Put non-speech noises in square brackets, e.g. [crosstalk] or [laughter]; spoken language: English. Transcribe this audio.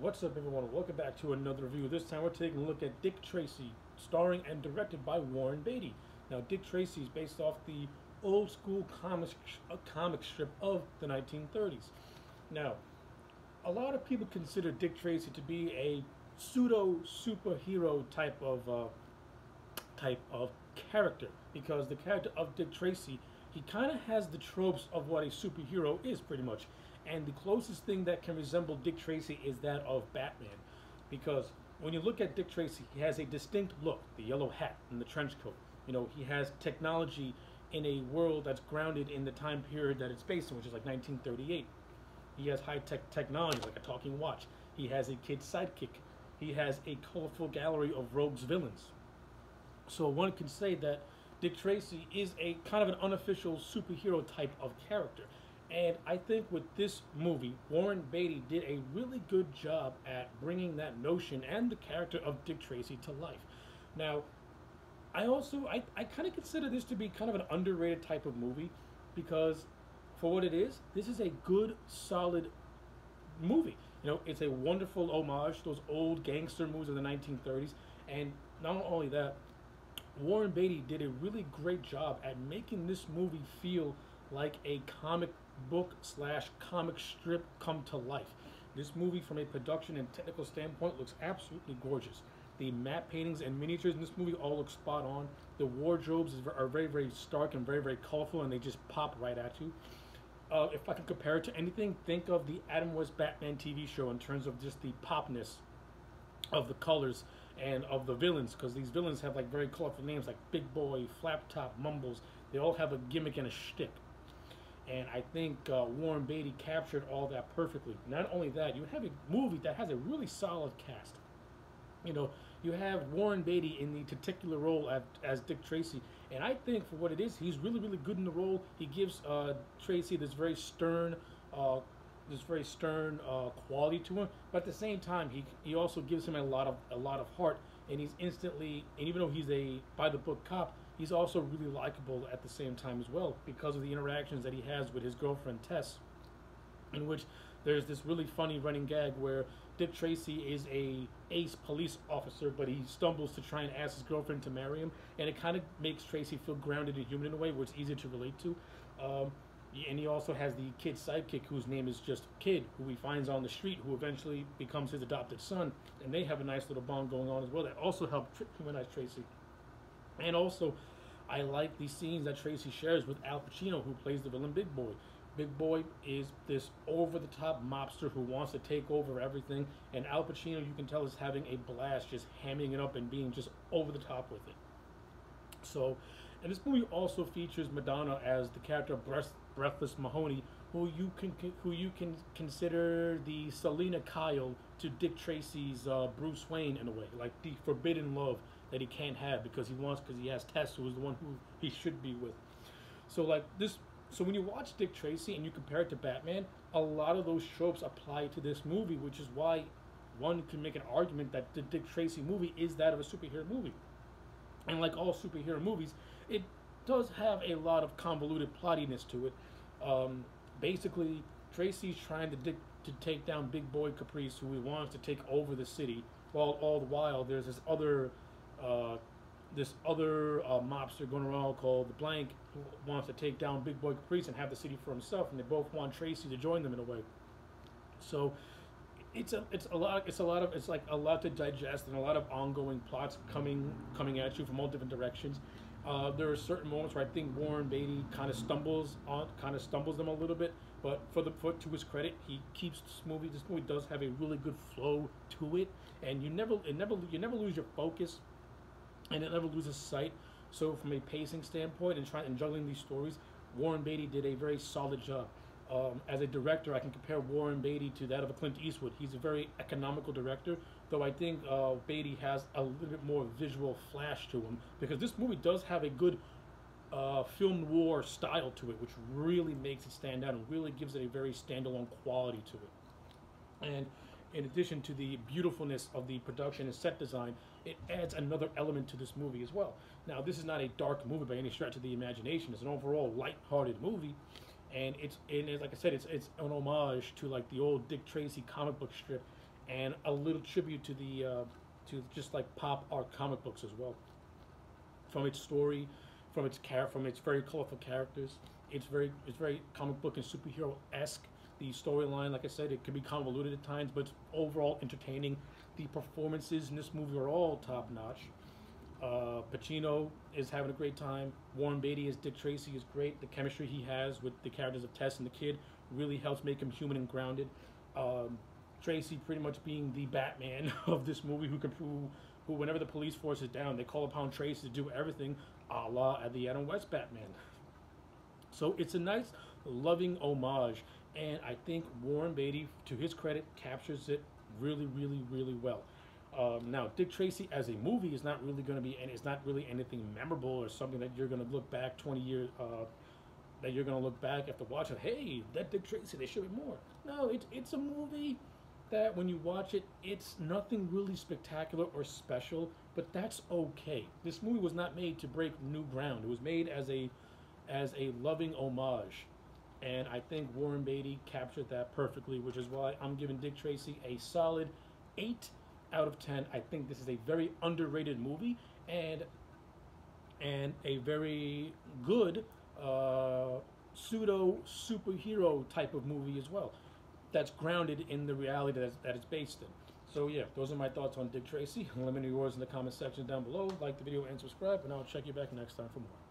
What's up, everyone? Welcome back to another review. This time we're taking a look at Dick Tracy, starring and directed by Warren Beatty. Now, Dick Tracy is based off the old school comic, uh, comic strip of the 1930s. Now, a lot of people consider Dick Tracy to be a pseudo superhero type of uh, type of character because the character of Dick Tracy he kind of has the tropes of what a superhero is pretty much and the closest thing that can resemble Dick Tracy is that of Batman. Because when you look at Dick Tracy, he has a distinct look the yellow hat and the trench coat. You know, he has technology in a world that's grounded in the time period that it's based in, which is like 1938. He has high tech technology, like a talking watch. He has a kid sidekick. He has a colorful gallery of rogues villains. So one can say that Dick Tracy is a kind of an unofficial superhero type of character. And I think with this movie, Warren Beatty did a really good job at bringing that notion and the character of Dick Tracy to life. Now, I also I, I kind of consider this to be kind of an underrated type of movie because for what it is, this is a good, solid movie. You know, it's a wonderful homage to those old gangster movies of the 1930s. And not only that, Warren Beatty did a really great job at making this movie feel like a comic book slash comic strip come to life. This movie, from a production and technical standpoint, looks absolutely gorgeous. The matte paintings and miniatures in this movie all look spot on. The wardrobes are very, very stark and very, very colorful, and they just pop right at you. Uh, if I can compare it to anything, think of the Adam West Batman TV show in terms of just the popness of the colors and of the villains, because these villains have like very colorful names like Big Boy, Flattop, Mumbles. They all have a gimmick and a shtick. And I think uh, Warren Beatty captured all that perfectly. Not only that, you have a movie that has a really solid cast. You know, you have Warren Beatty in the particular role as, as Dick Tracy, and I think for what it is, he's really, really good in the role. He gives uh, Tracy this very stern, uh, this very stern uh, quality to him, but at the same time, he he also gives him a lot of a lot of heart, and he's instantly, and even though he's a by the book cop, he's also really likable at the same time as well because of the interactions that he has with his girlfriend Tess, in which there's this really funny running gag where Dick Tracy is a ace police officer, but he stumbles to try and ask his girlfriend to marry him, and it kind of makes Tracy feel grounded and human in a way where it's easier to relate to. Um, and he also has the kid sidekick whose name is just Kid, who he finds on the street, who eventually becomes his adopted son, and they have a nice little bond going on as well that also help humanize Tracy. And also, I like the scenes that Tracy shares with Al Pacino, who plays the villain Big Boy. Big Boy is this over the top mobster who wants to take over everything, and Al Pacino, you can tell, is having a blast just hamming it up and being just over the top with it. So, and this movie also features Madonna as the character Breath, Breathless Mahoney, who you can who you can consider the Selina Kyle to Dick Tracy's uh, Bruce Wayne in a way, like the forbidden love that he can't have because he wants because he has Tess, who is the one who he should be with. So like this, so when you watch Dick Tracy and you compare it to Batman, a lot of those tropes apply to this movie, which is why one can make an argument that the Dick Tracy movie is that of a superhero movie. And like all superhero movies, it does have a lot of convoluted plottiness to it. Um, basically, Tracy's trying to dig, to take down Big Boy Caprice, who he wants to take over the city. While all the while, there's this other uh, this other uh, mobster going around called the Blank who wants to take down Big Boy Caprice and have the city for himself, and they both want Tracy to join them in a way. So it's a it's a lot it's a lot of it's like a lot to digest and a lot of ongoing plots coming coming at you from all different directions. Uh, there are certain moments where I think Warren Beatty kind of stumbles on kind of stumbles them a little bit, but for the for, to his credit, he keeps this movie. This movie does have a really good flow to it, and you never it never you never lose your focus and it never loses sight. So from a pacing standpoint and trying and juggling these stories, Warren Beatty did a very solid job. Um, as a director, I can compare Warren Beatty to that of a Clint Eastwood. He's a very economical director, though I think uh, Beatty has a little bit more visual flash to him because this movie does have a good uh, film noir style to it, which really makes it stand out and really gives it a very standalone quality to it. And in addition to the beautifulness of the production and set design, it adds another element to this movie as well. Now, this is not a dark movie by any stretch of the imagination. It's an overall light-hearted movie, and it's and like I said, it's it's an homage to like the old Dick Tracy comic book strip, and a little tribute to the uh, to just like pop art comic books as well. From its story, from its char- from its very colorful characters, it's very it's very comic book and superhero esque. The storyline, like I said, it can be convoluted at times, but it's overall entertaining. The performances in this movie are all top notch. Uh, Pacino is having a great time. Warren Beatty as Dick Tracy is great. The chemistry he has with the characters of Tess and the kid really helps make him human and grounded. Um, Tracy pretty much being the Batman [laughs] of this movie, who can prove, who whenever the police force is down, they call upon Tracy to do everything, a la at the Adam West Batman. So it's a nice, loving homage, and I think Warren Beatty, to his credit, captures it really, really, really well. Um, now, Dick Tracy as a movie is not really going to be, and it's not really anything memorable or something that you're going to look back 20 years, uh, that you're going to look back after watching. Hey, that Dick Tracy, they should me more. No, it's it's a movie that when you watch it, it's nothing really spectacular or special, but that's okay. This movie was not made to break new ground. It was made as a as a loving homage. And I think Warren Beatty captured that perfectly, which is why I'm giving Dick Tracy a solid 8 out of 10. I think this is a very underrated movie and and a very good uh, pseudo superhero type of movie as well. That's grounded in the reality that it's, based in. So yeah, those are my thoughts on Dick Tracy. [laughs] Let me know yours in the comment section down below. Like the video and subscribe, and I'll check you back next time for more.